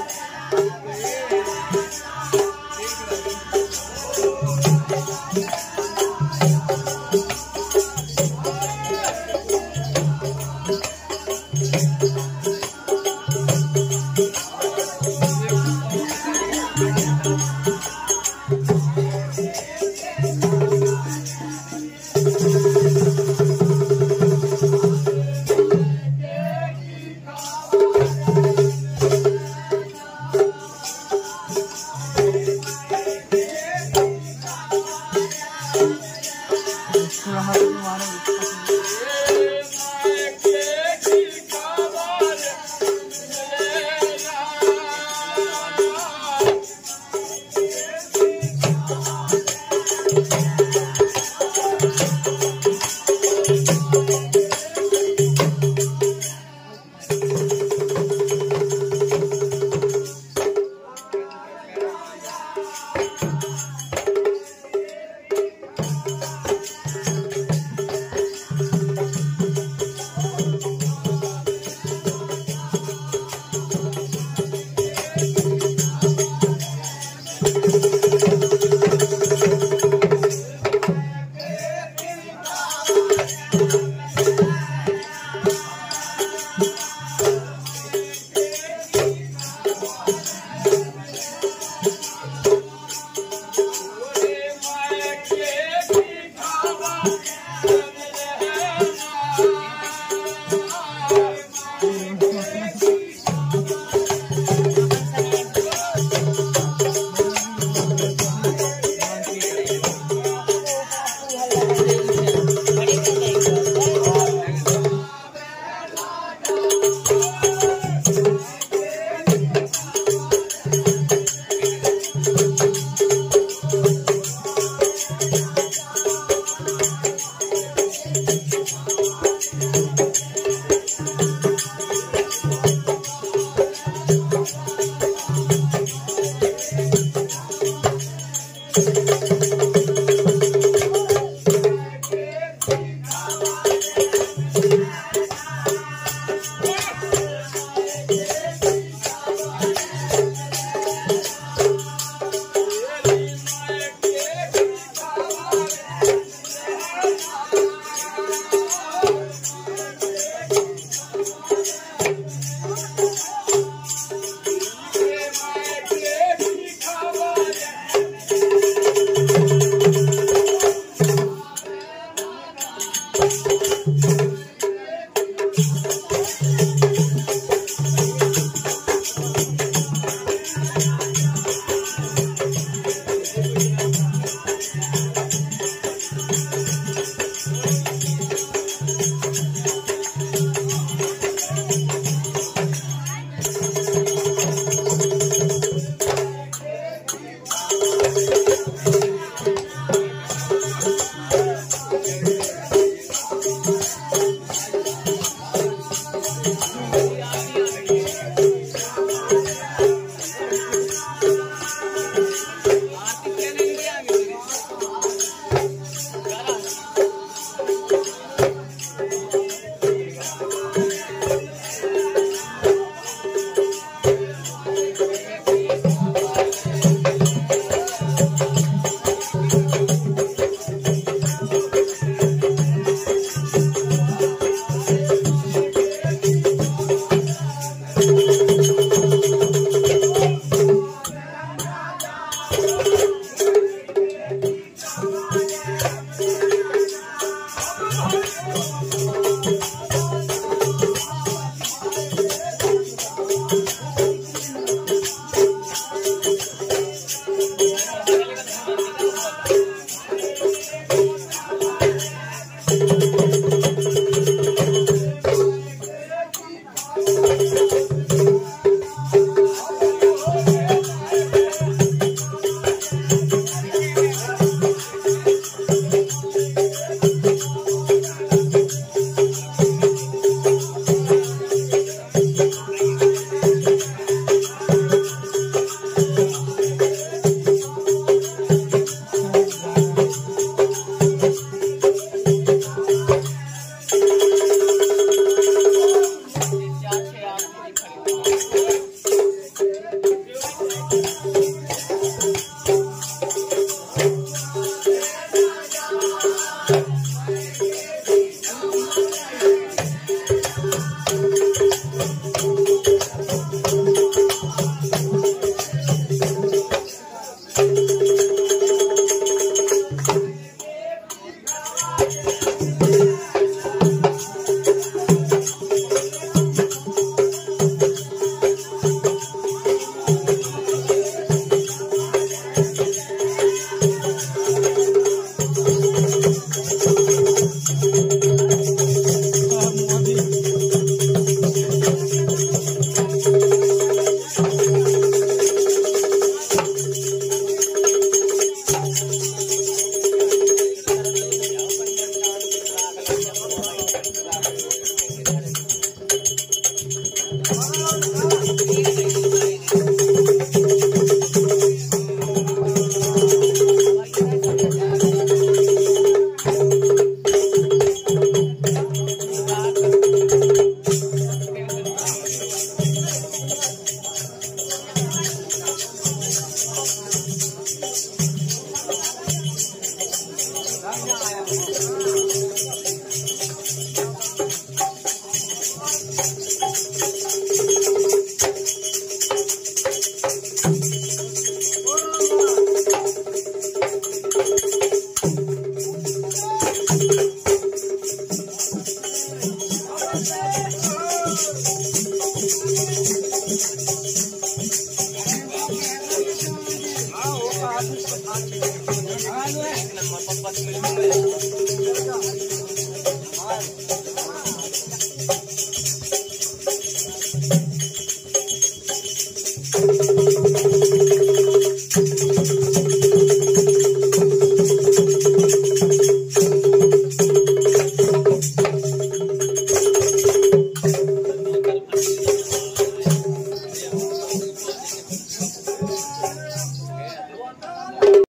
Música रहा है